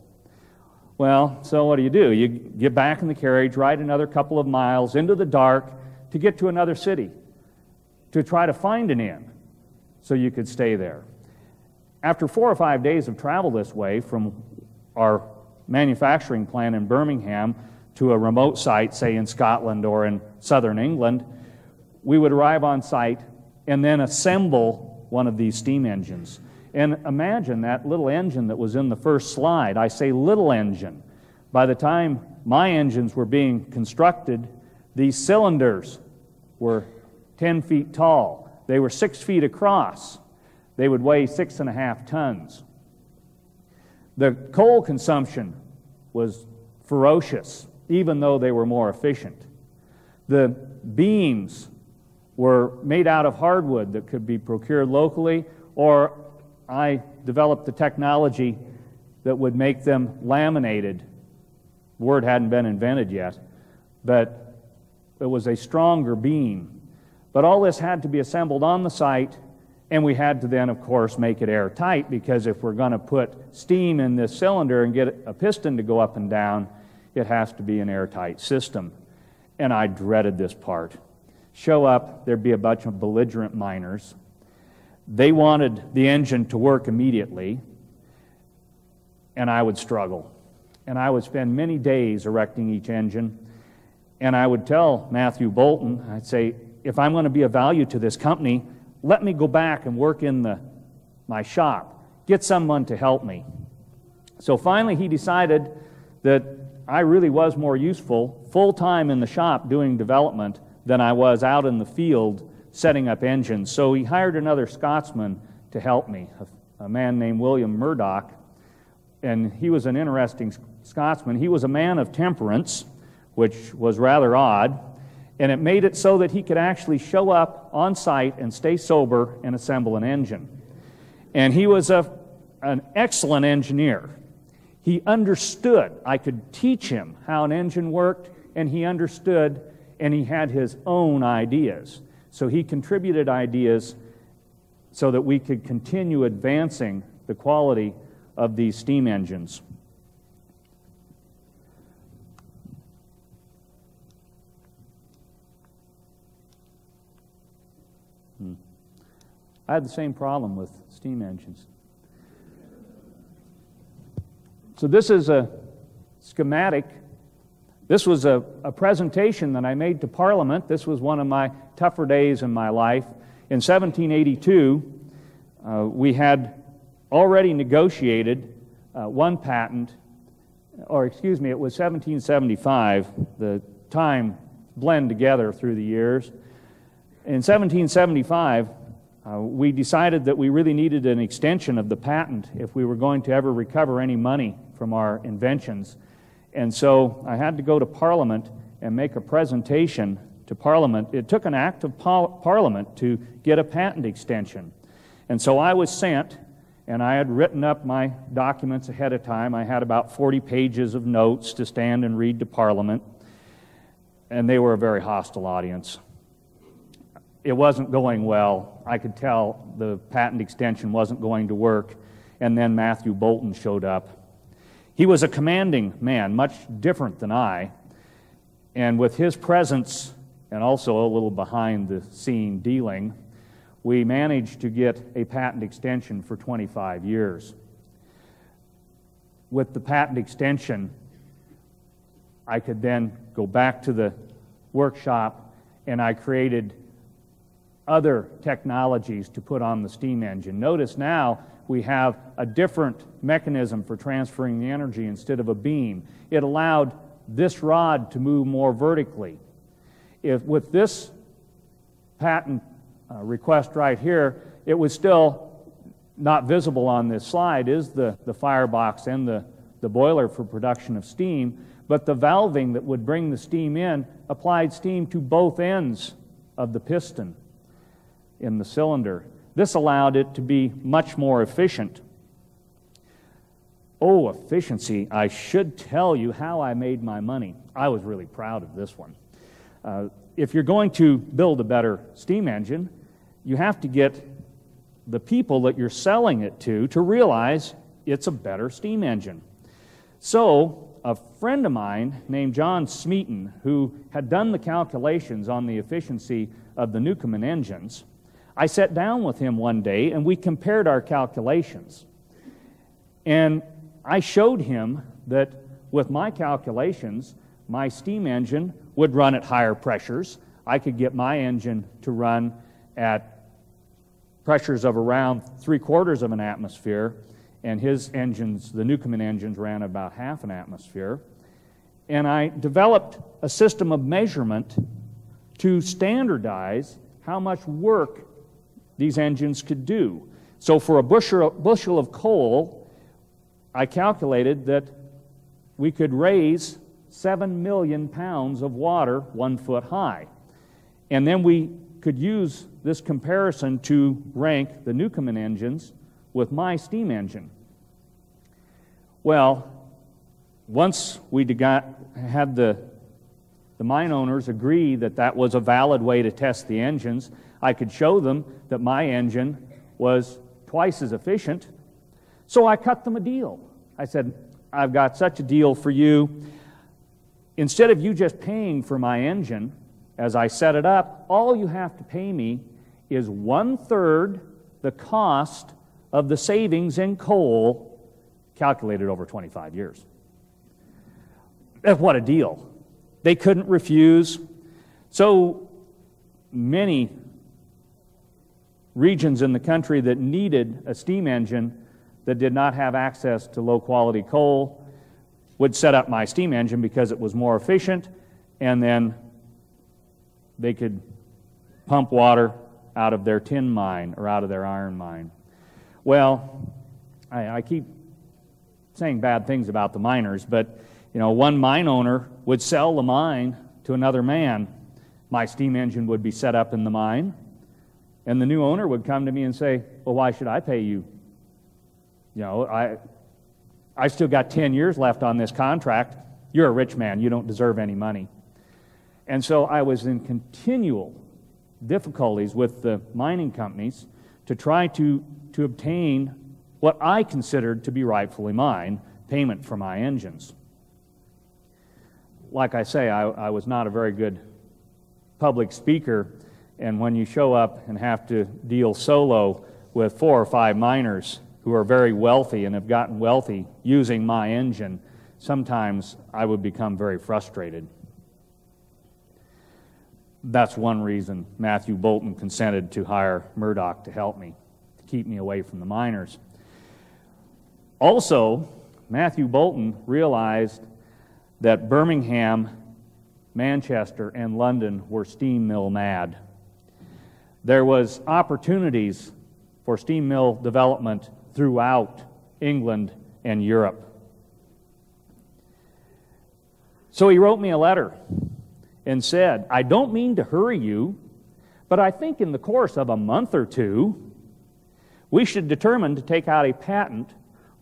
Well, so what do you do? You get back in the carriage, ride another couple of miles into the dark to get to another city to try to find an inn so you could stay there. After four or five days of travel this way from our manufacturing plant in Birmingham to a remote site, say in Scotland or in southern England, we would arrive on site and then assemble one of these steam engines. And imagine that little engine that was in the first slide. I say little engine. By the time my engines were being constructed, these cylinders were 10 feet tall. They were six feet across. They would weigh six and a half tons. The coal consumption was ferocious even though they were more efficient. The beams were made out of hardwood that could be procured locally, or I developed the technology that would make them laminated. Word hadn't been invented yet, but it was a stronger beam. But all this had to be assembled on the site, and we had to then, of course, make it airtight because if we're going to put steam in this cylinder and get a piston to go up and down, it has to be an airtight system. And I dreaded this part. Show up, there'd be a bunch of belligerent miners. They wanted the engine to work immediately, and I would struggle. And I would spend many days erecting each engine. And I would tell Matthew Boulton, I'd say, if I'm going to be of value to this company, let me go back and work in the, my shop. Get someone to help me. So finally, he decided that I really was more useful full time in the shop doing development than I was out in the field setting up engines. So he hired another Scotsman to help me, a, a man named William Murdoch. And he was an interesting Scotsman. He was a man of temperance, which was rather odd. And it made it so that he could actually show up on site and stay sober and assemble an engine. And he was a, an excellent engineer. He understood. I could teach him how an engine worked, and he understood, and he had his own ideas. So he contributed ideas so that we could continue advancing the quality of these steam engines. I had the same problem with steam engines. So, this is a schematic. This was a, a presentation that I made to Parliament. This was one of my tougher days in my life. In 1782, uh, we had already negotiated uh, one patent, or excuse me, it was 1775. The time blend together through the years. In 1775, uh, we decided that we really needed an extension of the patent if we were going to ever recover any money from our inventions. And so I had to go to Parliament and make a presentation to Parliament. It took an act of Parliament to get a patent extension. And so I was sent, and I had written up my documents ahead of time. I had about 40 pages of notes to stand and read to Parliament, and they were a very hostile audience it wasn't going well. I could tell the patent extension wasn't going to work. And then Matthew Boulton showed up. He was a commanding man, much different than I. And with his presence and also a little behind the scene dealing, we managed to get a patent extension for 25 years. With the patent extension, I could then go back to the workshop and I created other technologies to put on the steam engine. Notice now we have a different mechanism for transferring the energy instead of a beam. It allowed this rod to move more vertically. If with this patent uh, request right here, it was still not visible on this slide is the, the firebox and the, the boiler for production of steam, but the valving that would bring the steam in applied steam to both ends of the piston in the cylinder. This allowed it to be much more efficient. Oh, efficiency. I should tell you how I made my money. I was really proud of this one. Uh, if you're going to build a better steam engine, you have to get the people that you're selling it to to realize it's a better steam engine. So, a friend of mine named John Smeaton, who had done the calculations on the efficiency of the Newcomen engines, I sat down with him one day and we compared our calculations. And I showed him that with my calculations, my steam engine would run at higher pressures. I could get my engine to run at pressures of around three quarters of an atmosphere, and his engines, the Newcomen engines, ran about half an atmosphere. And I developed a system of measurement to standardize how much work these engines could do. So, for a bushel, bushel of coal, I calculated that we could raise 7 million pounds of water one foot high. And then we could use this comparison to rank the Newcomen engines with my steam engine. Well, once we had the, the mine owners agree that that was a valid way to test the engines, I could show them that my engine was twice as efficient. So I cut them a deal. I said, I've got such a deal for you. Instead of you just paying for my engine as I set it up, all you have to pay me is one third the cost of the savings in coal calculated over 25 years. What a deal. They couldn't refuse. So many regions in the country that needed a steam engine that did not have access to low quality coal would set up my steam engine because it was more efficient, and then they could pump water out of their tin mine or out of their iron mine. Well, I, I keep saying bad things about the miners, but you know, one mine owner would sell the mine to another man. My steam engine would be set up in the mine. And the new owner would come to me and say, Well, why should I pay you? You know, I, I still got 10 years left on this contract. You're a rich man. You don't deserve any money. And so I was in continual difficulties with the mining companies to try to, to obtain what I considered to be rightfully mine payment for my engines. Like I say, I, I was not a very good public speaker And when you show up and have to deal solo with four or five miners who are very wealthy and have gotten wealthy using my engine, sometimes I would become very frustrated. That's one reason Matthew Boulton consented to hire Murdoch to help me, to keep me away from the miners. Also, Matthew Boulton realized that Birmingham, Manchester, and London were steam mill mad. There was opportunities for steam mill development throughout England and Europe. So he wrote me a letter and said, I don't mean to hurry you, but I think in the course of a month or two, we should determine to take out a patent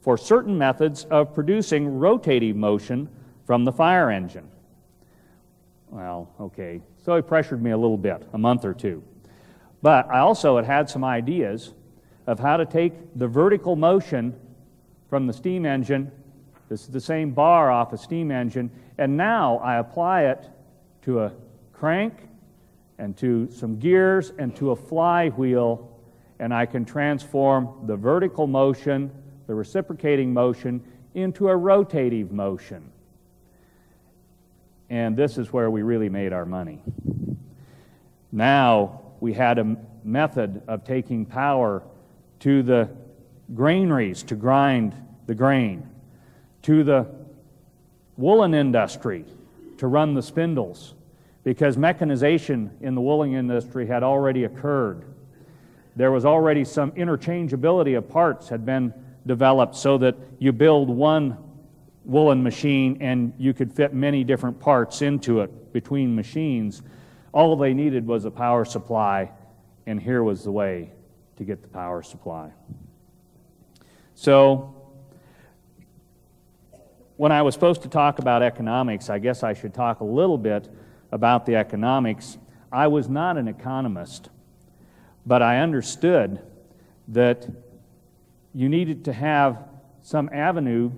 for certain methods of producing rotative motion from the fire engine. Well, okay. So he pressured me a little bit, a month or two. But I also had had some ideas of how to take the vertical motion from the steam engine, this is the same bar off a steam engine, and now I apply it to a crank and to some gears and to a flywheel, and I can transform the vertical motion, the reciprocating motion, into a rotative motion. And this is where we really made our money. Now we had a method of taking power to the granaries to grind the grain, to the woolen industry to run the spindles, because mechanization in the woolen industry had already occurred. There was already some interchangeability of parts had been developed so that you build one woolen machine and you could fit many different parts into it between machines. All they needed was a power supply, and here was the way to get the power supply. So, when I was supposed to talk about economics, I guess I should talk a little bit about the economics. I was not an economist, but I understood that you needed to have some avenue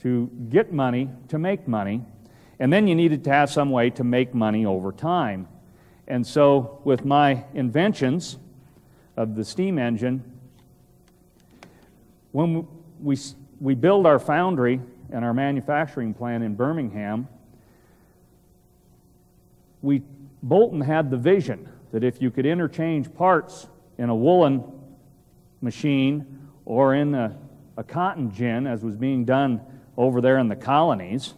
to get money, to make money, and then you needed to have some way to make money over time. And so, with my inventions, of the steam engine, when we, we build our foundry and our manufacturing plant in Birmingham, we, Boulton had the vision that if you could interchange parts in a woolen machine or in a, a cotton gin, as was being done over there in the colonies,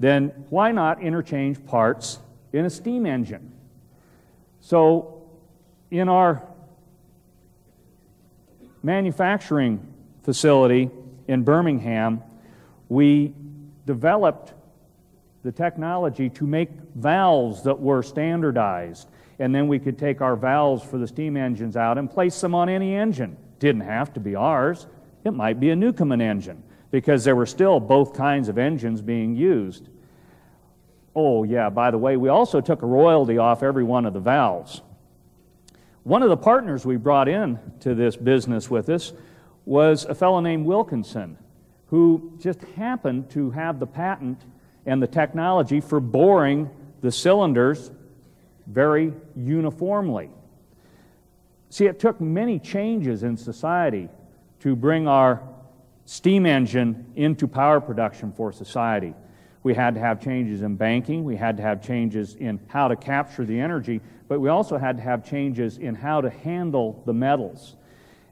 then why not interchange parts in a steam engine? So, in our manufacturing facility in Birmingham, we developed the technology to make valves that were standardized. And then we could take our valves for the steam engines out and place them on any engine. Didn't have to be ours, it might be a Newcomen engine because there were still both kinds of engines being used. Oh, yeah, by the way, we also took a royalty off every one of the valves. One of the partners we brought in to this business with us was a fellow named Wilkinson, who just happened to have the patent and the technology for boring the cylinders very uniformly. See, it took many changes in society to bring our steam engine into power production for society. We had to have changes in banking, we had to have changes in how to capture the energy, but we also had to have changes in how to handle the metals.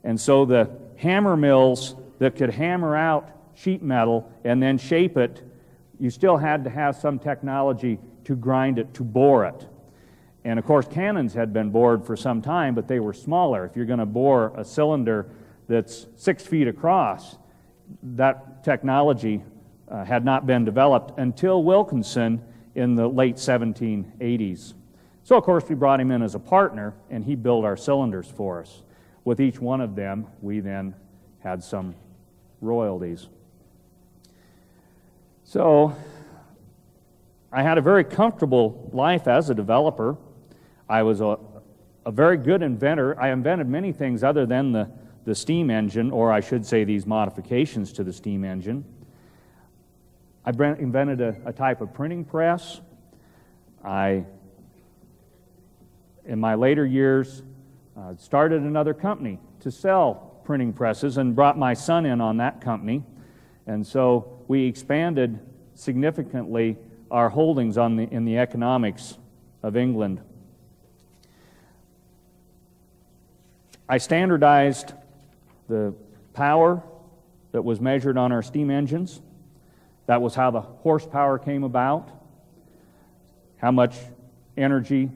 And so the hammer mills that could hammer out sheet metal and then shape it, you still had to have some technology to grind it, to bore it. And of course, cannons had been bored for some time, but they were smaller. If you're going to bore a cylinder that's six feet across, that technology uh, had not been developed until Wilkinson in the late 1780s. So, of course, we brought him in as a partner, and he built our cylinders for us. With each one of them, we then had some royalties. So, I had a very comfortable life as a developer. I was a, a very good inventor. I invented many things other than the, the steam engine, or I should say, these modifications to the steam engine. I invented a, a type of printing press. I in my later years, uh, started another company to sell printing presses and brought my son in on that company. And so we expanded significantly our holdings on the, in the economics of England. I standardized the power that was measured on our steam engines. That was how the horsepower came about, how much energy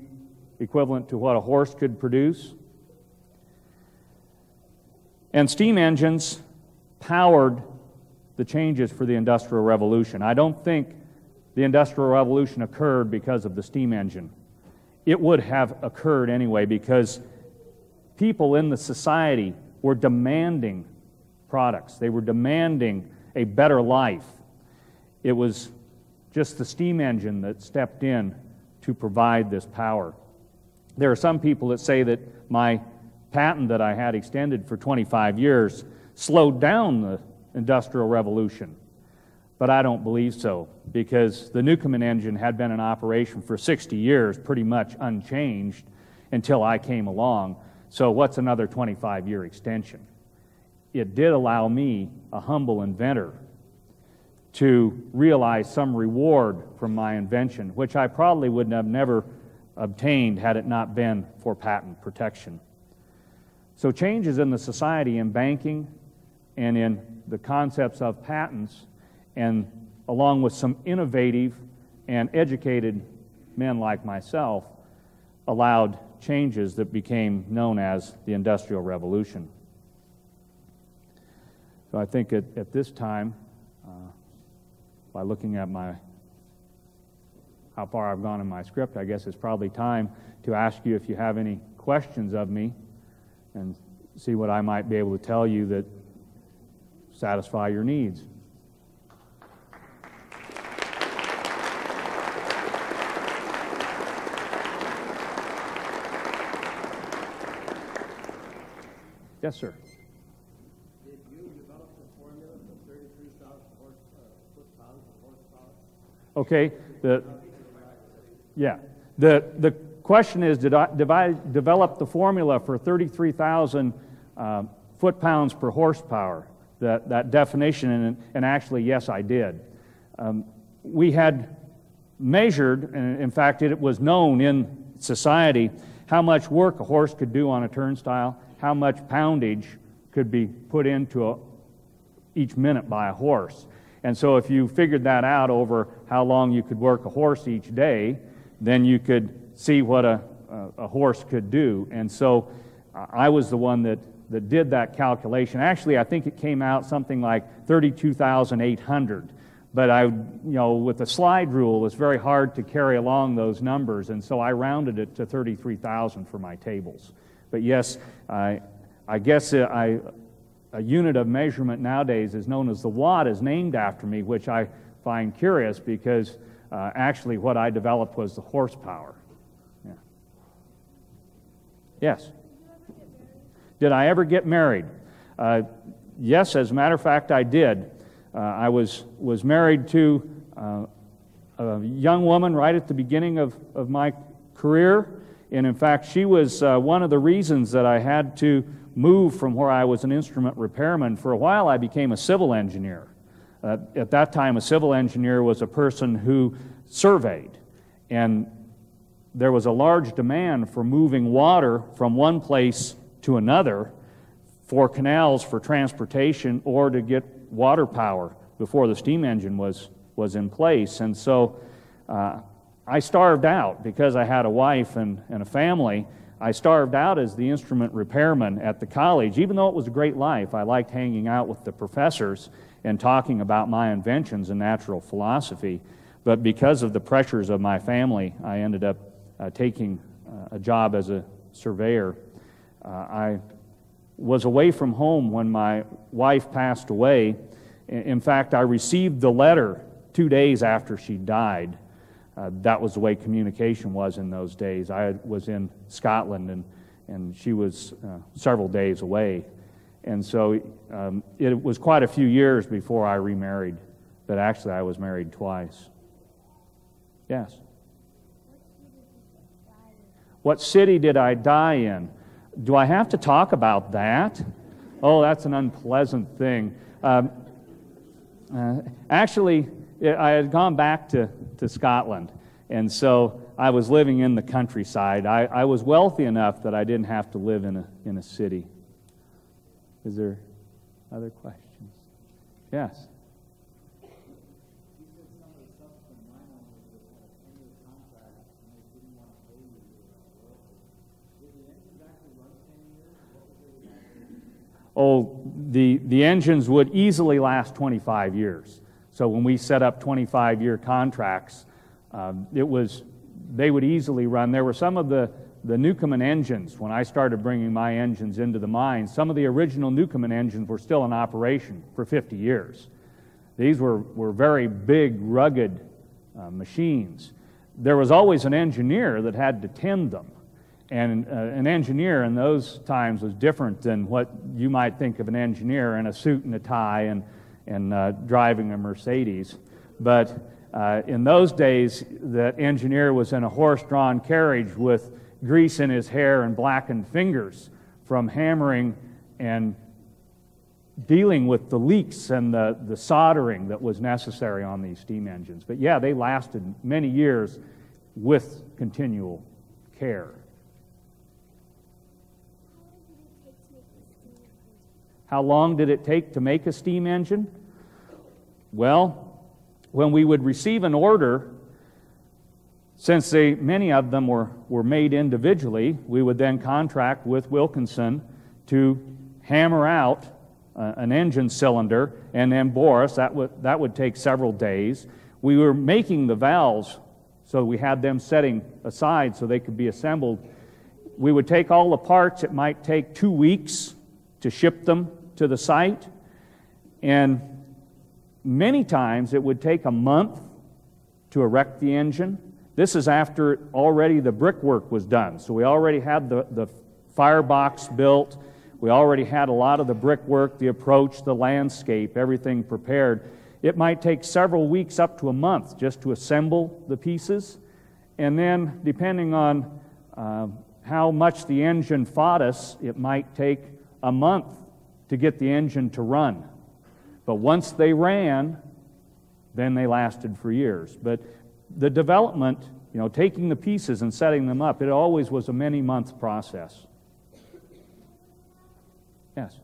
equivalent to what a horse could produce. And steam engines powered the changes for the Industrial Revolution. I don't think the Industrial Revolution occurred because of the steam engine. It would have occurred anyway because people in the society were demanding products, they were demanding a better life. It was just the steam engine that stepped in to provide this power. There are some people that say that my patent that I had extended for 25 years slowed down the Industrial Revolution. But I don't believe so because the Newcomen engine had been in operation for 60 years, pretty much unchanged until I came along. So, what's another 25 year extension? It did allow me, a humble inventor, to realize some reward from my invention, which I probably would have never obtained had it not been for patent protection. So, changes in the society in banking and in the concepts of patents, and along with some innovative and educated men like myself, allowed changes that became known as the Industrial Revolution. So I think at, at this time, by looking at my how far I've gone in my script, I guess it's probably time to ask you if you have any questions of me and see what I might be able to tell you that satisfy your needs. Yes, sir. Did you develop the formula for 33,000 horse, uh, foot-pounds of horsepower? Okay. The, yeah. The, the question is did I, develop the formula for 33,000 uh, foot pounds per horsepower? That, that definition, and, and actually, yes, I did. Um, we had measured, and in fact, it was known in society how much work a horse could do on a turnstile, how much poundage could be put into a, each minute by a horse. And so, if you figured that out over how long you could work a horse each day, then you could see what a, a, a horse could do. And so, I was the one that, that did that calculation. Actually, I think it came out something like 32,800. But I, you know, with the slide rule, it's very hard to carry along those numbers, and so I rounded it to 33,000 for my tables. But yes, I, I guess uh, I, a unit of measurement nowadays is known as the watt, is named after me, which I find curious because uh, actually what I developed was the horsepower. Yeah. Yes. Did I ever get married? Uh, yes, as a matter of fact, I did. Uh, I was, was married to uh, a young woman right at the beginning of, of my career. And in fact, she was uh, one of the reasons that I had to move from where I was an instrument repairman. For a while, I became a civil engineer. Uh, at that time, a civil engineer was a person who surveyed. And there was a large demand for moving water from one place to another for canals for transportation or to get water power before the steam engine was, was in place. And so uh, I starved out because I had a wife and, and a family. I starved out as the instrument repairman at the college. Even though it was a great life, I liked hanging out with the professors and talking about my inventions in natural philosophy. But because of the pressures of my family, I ended up uh, taking uh, a job as a surveyor. Uh, I was away from home when my wife passed away. In fact, I received the letter two days after she died. Uh, that was the way communication was in those days. I was in Scotland and, and she was uh, several days away. And so um, it was quite a few years before I remarried, but actually I was married twice. Yes? What city did I die in? Do I have to talk about that? Oh, that's an unpleasant thing. Um, uh, actually, I had gone back to, to Scotland, and so I was living in the countryside. I, I was wealthy enough that I didn't have to live in a, in a city. Is there other questions? Yes. oh, the, the engines would easily last 25 years. So when we set up 25 year contracts, um, it was, they would easily run. There were some of the, the Newcomen engines, when I started bringing my engines into the mine, some of the original Newcomen engines were still in operation for 50 years. These were, were very big, rugged uh, machines. There was always an engineer that had to tend them. And uh, an engineer in those times was different than what you might think of an engineer in a suit and a tie and, and uh, driving a Mercedes. But uh, in those days, the engineer was in a horse drawn carriage with grease in his hair and blackened fingers from hammering and dealing with the leaks and the, the soldering that was necessary on these steam engines. But yeah, they lasted many years with continual care. How long did it take to make a steam engine? Well, when we would receive an order, since they, many of them were, were made individually, we would then contract with Wilkinson to hammer out uh, an engine cylinder and then bore us. That would, that would take several days. We were making the valves, so we had them setting aside so they could be assembled. We would take all the parts. It might take two weeks to ship them to the site. And many times it would take a month to erect the engine. This is after already the brickwork was done. So we already had the, the firebox built. We already had a lot of the brickwork, the approach, the landscape, everything prepared. It might take several weeks up to a month just to assemble the pieces. And then, depending on uh, how much the engine fought us, it might take a month to get the engine to run. But once they ran, then they lasted for years. But the development, you know, taking the pieces and setting them up, it always was a many month process. Yes.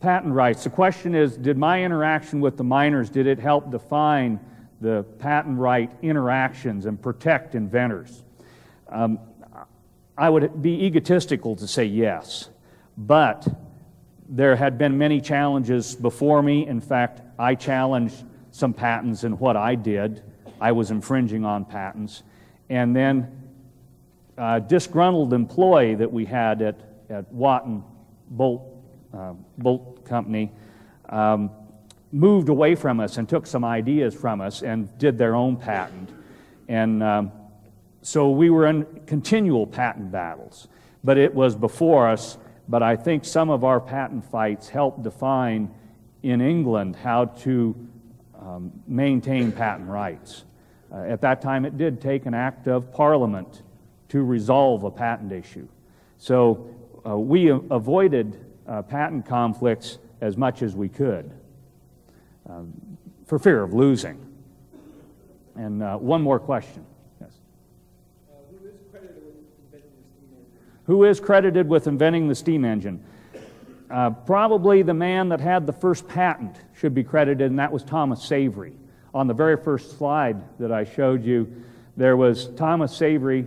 patent rights. The question is, did my interaction with the miners, did it help define the patent right interactions and protect inventors. Um, I would be egotistical to say yes, but there had been many challenges before me. In fact, I challenged some patents in what I did. I was infringing on patents. And then a disgruntled employee that we had at, at Watton Bolt, uh, Bolt Company um, moved away from us and took some ideas from us and did their own patent. And um, so we were in continual patent battles. But it was before us. But I think some of our patent fights helped define in England how to um, maintain patent rights. Uh, at that time, it did take an act of parliament to resolve a patent issue. So uh, we avoided uh, patent conflicts as much as we could um, for fear of losing. And uh, one more question. Yes. Uh, who is credited with inventing the steam engine? Who is credited with inventing the steam engine? Uh, probably the man that had the first patent should be credited, and that was Thomas Savery. On the very first slide that I showed you, there was Thomas Savery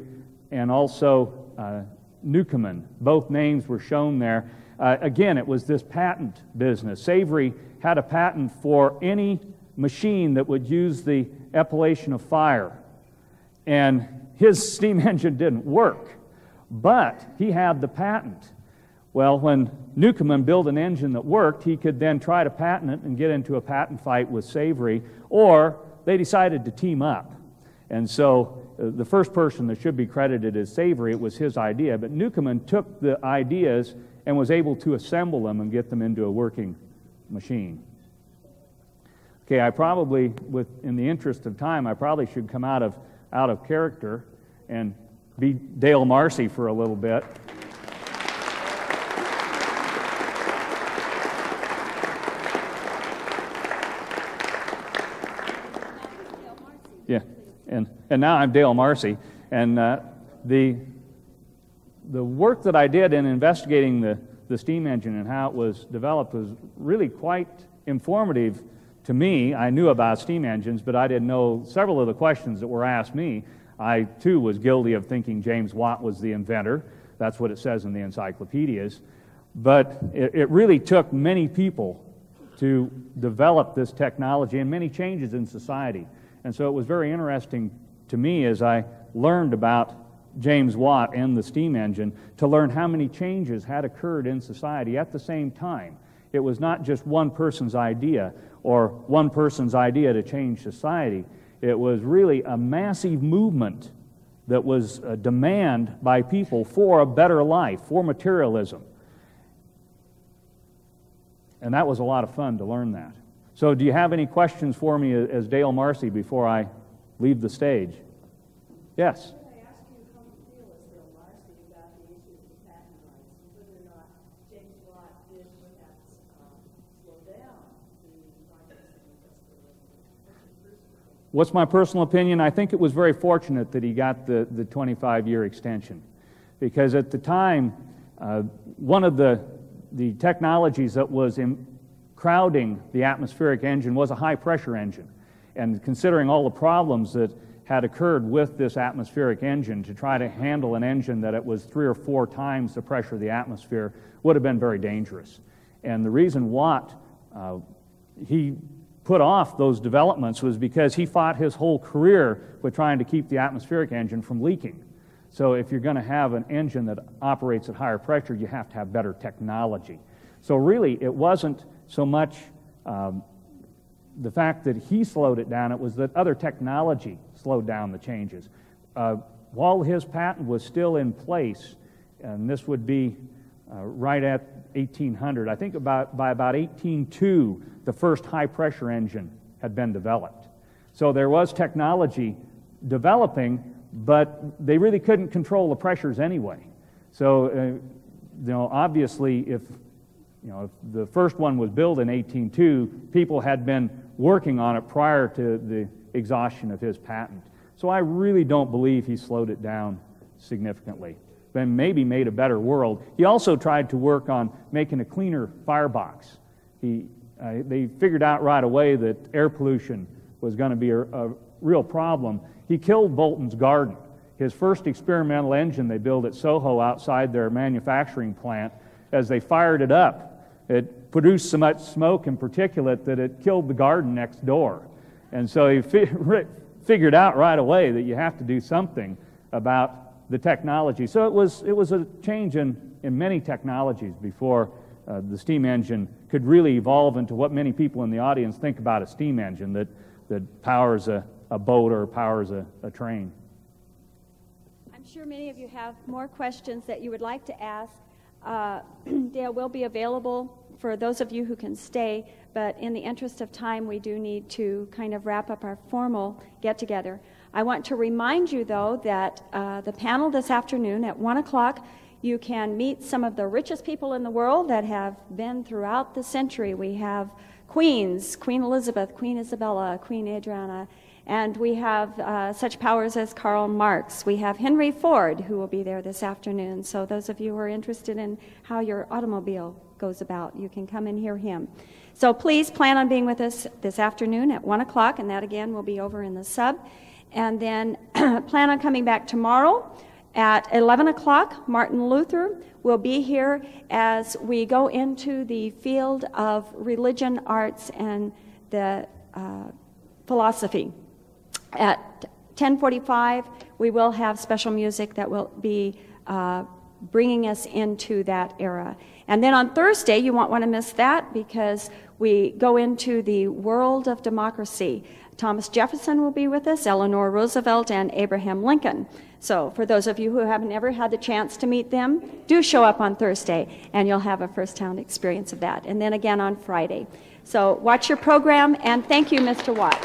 and also uh, Newcomen. Both names were shown there. Uh, again, it was this patent business. Savery had a patent for any machine that would use the epilation of fire. And his steam engine didn't work, but he had the patent. Well, when Newcomen built an engine that worked, he could then try to patent it and get into a patent fight with Savery, or they decided to team up. And so uh, the first person that should be credited is Savery. It was his idea, but Newcomen took the ideas and was able to assemble them and get them into a working machine. Okay, I probably, with in the interest of time, I probably should come out of out of character and be Dale Marcy for a little bit. Yeah, and, and now I'm Dale Marcy. And uh, the, the work that I did in investigating the, the steam engine and how it was developed was really quite informative to me. I knew about steam engines, but I didn't know several of the questions that were asked me. I, too, was guilty of thinking James Watt was the inventor. That's what it says in the encyclopedias. But it, it really took many people to develop this technology and many changes in society. And so it was very interesting to me as I learned about James Watt and the steam engine to learn how many changes had occurred in society at the same time. It was not just one person's idea or one person's idea to change society. It was really a massive movement that was a demand by people for a better life, for materialism. And that was a lot of fun to learn that. So, do you have any questions for me uh, as Dale Marcy before I leave the stage? Yes. What's my personal opinion? I think it was very fortunate that he got the, the 25 year extension. Because at the time, uh, one of the, the technologies that was in, crowding the atmospheric engine was a high pressure engine. And considering all the problems that had occurred with this atmospheric engine to try to handle an engine that it was three or four times the pressure of the atmosphere would have been very dangerous. And the reason Watt uh, he put off those developments was because he fought his whole career with trying to keep the atmospheric engine from leaking. So if you're going to have an engine that operates at higher pressure, you have to have better technology. So really, it wasn't so much um, the fact that he slowed it down, it was that other technology slowed down the changes. Uh, while his patent was still in place, and this would be uh, right at 1800, I think about, by about 1802, the first high pressure engine had been developed. So there was technology developing, but they really couldn't control the pressures anyway. So, uh, you know, obviously, if you know, if the first one was built in 1802, people had been working on it prior to the exhaustion of his patent. So I really don't believe he slowed it down significantly. Then maybe made a better world. He also tried to work on making a cleaner firebox. He, uh, they figured out right away that air pollution was going to be a, a real problem. He killed Boulton's garden. His first experimental engine they built at Soho outside their manufacturing plant, as they fired it up, it produced so much smoke and particulate that it killed the garden next door. And so he fi- figured out right away that you have to do something about the technology. So it was, it was a change in, in many technologies before uh, the steam engine could really evolve into what many people in the audience think about a steam engine that, that powers a, a boat or powers a, a train. I'm sure many of you have more questions that you would like to ask. Uh, Dale will be available for those of you who can stay, but in the interest of time, we do need to kind of wrap up our formal get together. I want to remind you, though, that uh, the panel this afternoon at 1 o'clock, you can meet some of the richest people in the world that have been throughout the century. We have queens, Queen Elizabeth, Queen Isabella, Queen Adriana, and we have uh, such powers as Karl Marx. We have Henry Ford, who will be there this afternoon. So, those of you who are interested in how your automobile goes about, you can come and hear him. So, please plan on being with us this afternoon at 1 o'clock, and that again will be over in the sub. And then plan on coming back tomorrow at 11 o'clock. Martin Luther will be here as we go into the field of religion, arts, and the uh, philosophy. At 10:45, we will have special music that will be uh, bringing us into that era. And then on Thursday, you won't want to miss that because we go into the world of democracy. Thomas Jefferson will be with us, Eleanor Roosevelt, and Abraham Lincoln. So, for those of you who haven't ever had the chance to meet them, do show up on Thursday and you'll have a first hand experience of that. And then again on Friday. So watch your program, and thank you, Mr. Watt.